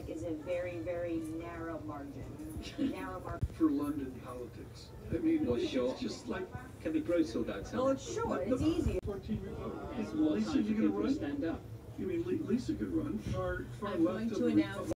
Democratic is a very, very narrow margin. narrow margin. for London politics. I mean, Well, it's just like Can we grow till that? Oh, it's short. It's easy. 14 Republicans. Lisa, you gonna run? stand up. You mean, Lisa could run far, far I'm left going to announce